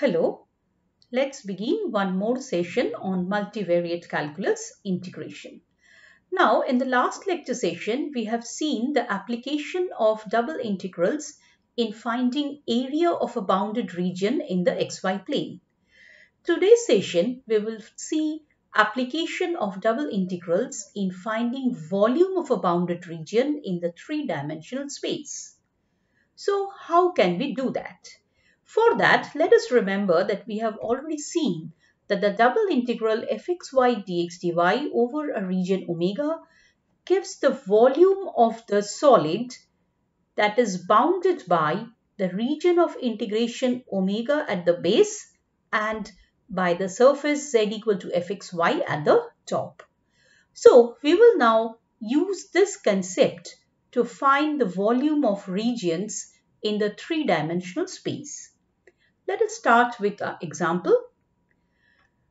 Hello, let's begin one more session on multivariate calculus integration. Now, in the last lecture session, we have seen the application of double integrals in finding area of a bounded region in the xy plane. Today's session, we will see application of double integrals in finding volume of a bounded region in the three-dimensional space. So, how can we do that? For that, let us remember that we have already seen that the double integral fxy dx dy over a region omega gives the volume of the solid that is bounded by the region of integration omega at the base and by the surface z equal to fxy at the top. So we will now use this concept to find the volume of regions in the three-dimensional space. Let us start with an example.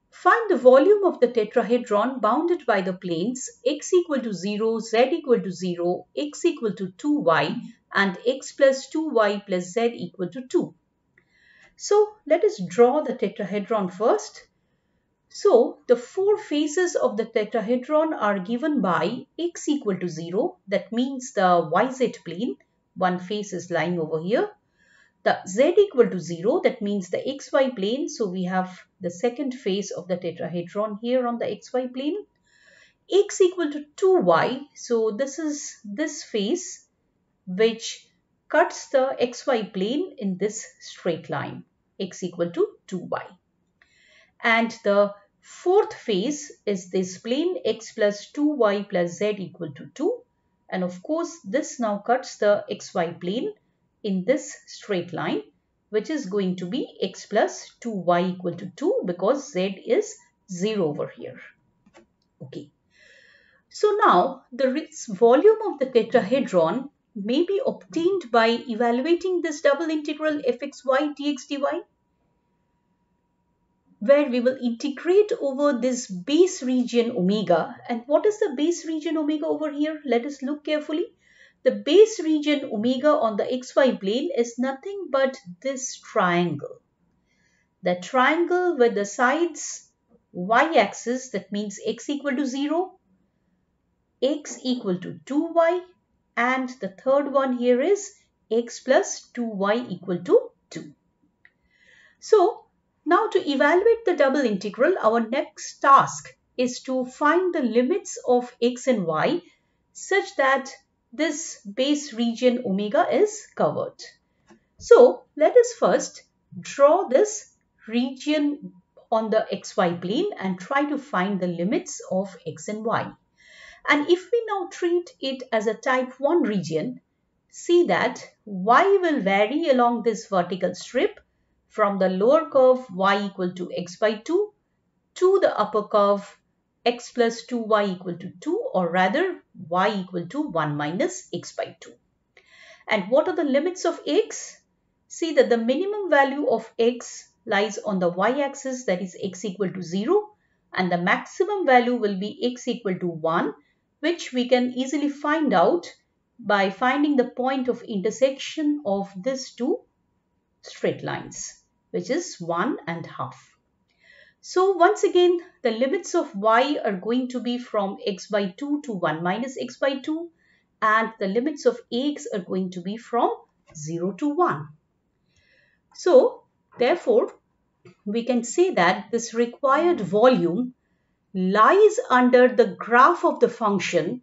Find the volume of the tetrahedron bounded by the planes x equal to 0, z equal to 0, x equal to 2y and x plus 2y plus z equal to 2. So let us draw the tetrahedron first. So the four faces of the tetrahedron are given by x equal to 0 that means the yz plane. One face is lying over here the z equal to 0 that means the xy plane. So we have the second face of the tetrahedron here on the xy plane. X equal to 2y so this is this face which cuts the xy plane in this straight line. X equal to 2y and the fourth face is this plane x plus 2y plus z equal to 2 and of course this now cuts the xy plane in this straight line which is going to be x plus 2y equal to 2 because z is 0 over here. Okay. So now the volume of the tetrahedron may be obtained by evaluating this double integral fxy dx dy where we will integrate over this base region omega. And what is the base region omega over here? Let us look carefully. The base region omega on the xy plane is nothing but this triangle. The triangle with the sides y-axis that means x equal to 0, x equal to 2y and the third one here is x plus 2y equal to 2. So now to evaluate the double integral our next task is to find the limits of x and y such that this base region omega is covered. So let us first draw this region on the xy plane and try to find the limits of x and y. And if we now treat it as a type 1 region, see that y will vary along this vertical strip from the lower curve y equal to x by 2 to the upper curve x plus 2y equal to 2 or rather y equal to 1 minus x by 2. And what are the limits of x? See that the minimum value of x lies on the y-axis that is x equal to 0 and the maximum value will be x equal to 1 which we can easily find out by finding the point of intersection of these two straight lines which is 1 and half. So once again, the limits of y are going to be from x by 2 to 1 minus x by 2 and the limits of x are going to be from 0 to 1. So therefore, we can say that this required volume lies under the graph of the function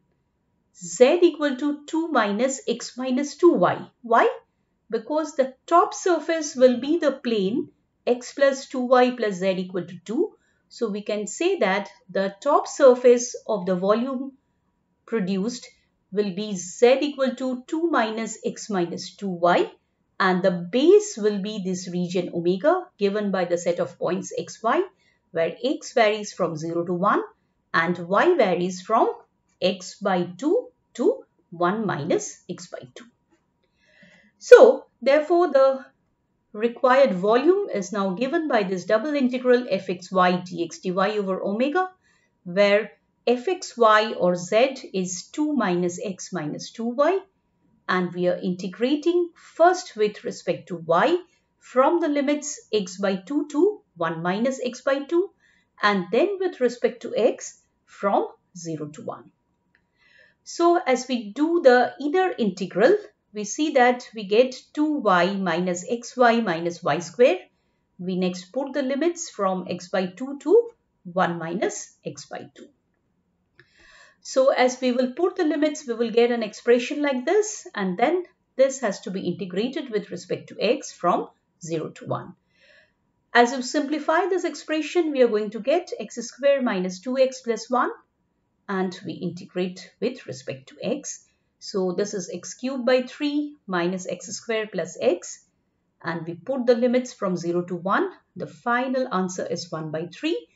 z equal to 2 minus x minus 2y. Why? Because the top surface will be the plane x plus 2y plus z equal to 2. So we can say that the top surface of the volume produced will be z equal to 2 minus x minus 2y and the base will be this region omega given by the set of points xy where x varies from 0 to 1 and y varies from x by 2 to 1 minus x by 2. So therefore the required volume is now given by this double integral fxy dx dy over omega where fxy or z is 2 minus x minus 2y and we are integrating first with respect to y from the limits x by 2 to 1 minus x by 2 and then with respect to x from 0 to 1. So as we do the inner integral, we see that we get 2y minus xy minus y square. We next put the limits from x by 2 to 1 minus x by 2. So as we will put the limits, we will get an expression like this and then this has to be integrated with respect to x from 0 to 1. As you simplify this expression, we are going to get x square minus 2x plus 1 and we integrate with respect to x. So this is x cubed by 3 minus x square plus x and we put the limits from 0 to 1. The final answer is 1 by 3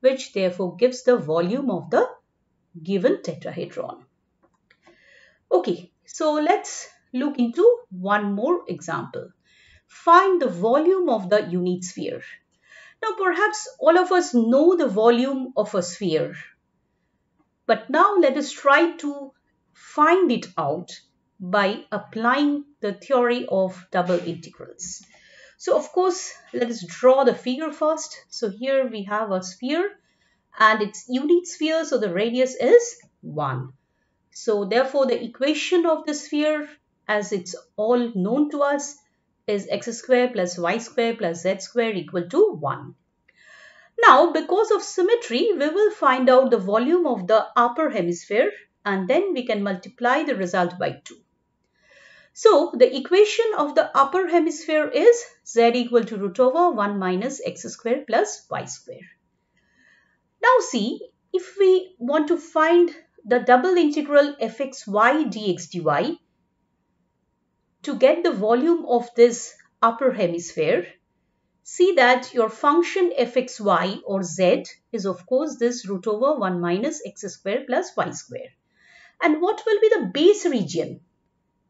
which therefore gives the volume of the given tetrahedron. Okay, so let's look into one more example. Find the volume of the unit sphere. Now perhaps all of us know the volume of a sphere. But now let us try to find it out by applying the theory of double integrals. So of course, let us draw the figure first. So here we have a sphere and its unit sphere, so the radius is 1. So therefore, the equation of the sphere as it's all known to us is x square plus y square plus z square equal to 1. Now, because of symmetry, we will find out the volume of the upper hemisphere and then we can multiply the result by 2. So, the equation of the upper hemisphere is z equal to root over 1 minus x square plus y square. Now see, if we want to find the double integral fxy dx dy, to get the volume of this upper hemisphere, see that your function fxy or z is of course this root over 1 minus x square plus y square. And what will be the base region?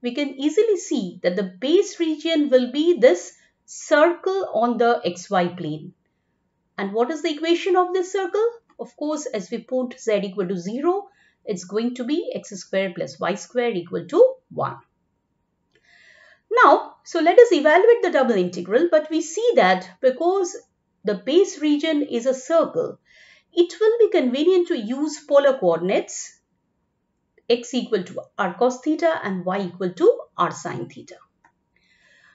We can easily see that the base region will be this circle on the xy plane. And what is the equation of this circle? Of course, as we put z equal to 0, it's going to be x square plus y square equal to 1. Now, so let us evaluate the double integral, but we see that because the base region is a circle, it will be convenient to use polar coordinates x equal to r cos theta and y equal to r sin theta.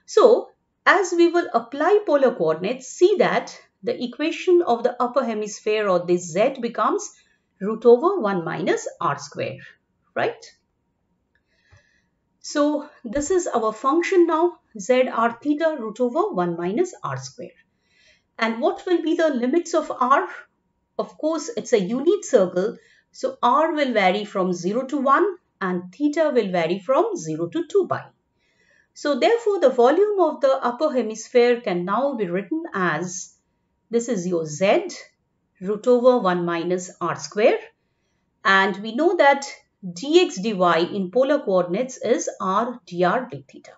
So, as we will apply polar coordinates, see that the equation of the upper hemisphere or this z becomes root over 1 minus r square, right? So this is our function now, z r theta root over 1 minus r square. And what will be the limits of r? Of course, it's a unit circle, so r will vary from 0 to 1 and theta will vary from 0 to 2 pi. So therefore, the volume of the upper hemisphere can now be written as this is your z root over 1 minus r square. And we know that dx dy in polar coordinates is r dr d theta.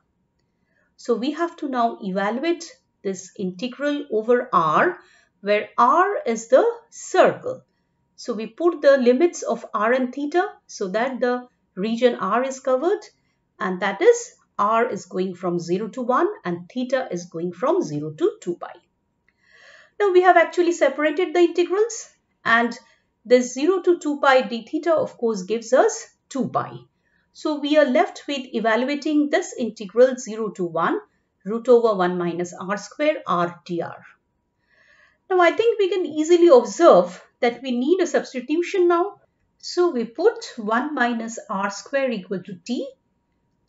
So we have to now evaluate this integral over r where r is the circle. So we put the limits of r and theta so that the region r is covered and that is r is going from 0 to 1 and theta is going from 0 to 2 pi. Now we have actually separated the integrals and this 0 to 2 pi d theta of course gives us 2 pi. So we are left with evaluating this integral 0 to 1 root over 1 minus r square r dr. Now I think we can easily observe that we need a substitution now. So we put 1 minus r square equal to t.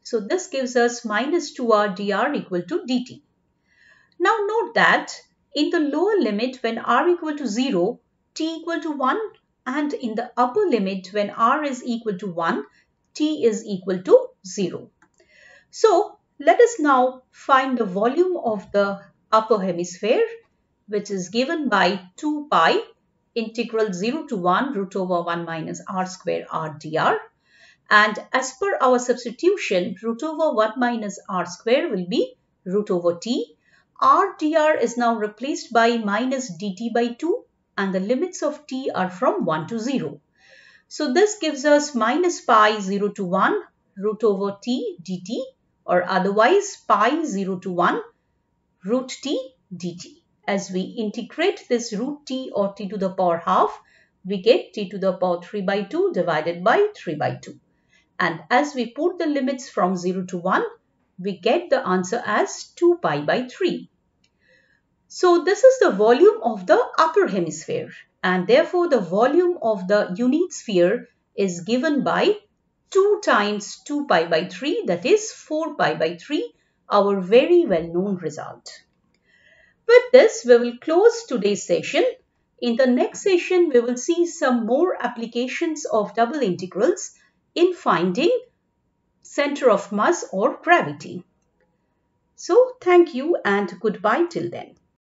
So this gives us minus 2r dr equal to dt. Now note that in the lower limit when r equal to 0, t equal to 1 and in the upper limit when r is equal to 1, t is equal to 0. So let us now find the volume of the upper hemisphere which is given by 2 pi integral 0 to 1 root over 1 minus r square r dr. And as per our substitution, root over 1 minus r square will be root over t r dr is now replaced by minus dt by 2 and the limits of t are from 1 to 0. So this gives us minus pi 0 to 1 root over t dt or otherwise pi 0 to 1 root t dt. As we integrate this root t or t to the power half, we get t to the power 3 by 2 divided by 3 by 2. And as we put the limits from 0 to 1, we get the answer as 2 pi by 3. So this is the volume of the upper hemisphere and therefore the volume of the unit sphere is given by 2 times 2 pi by 3 that is 4 pi by 3 our very well known result. With this we will close today's session. In the next session we will see some more applications of double integrals in finding center of mass or gravity. So thank you and goodbye till then.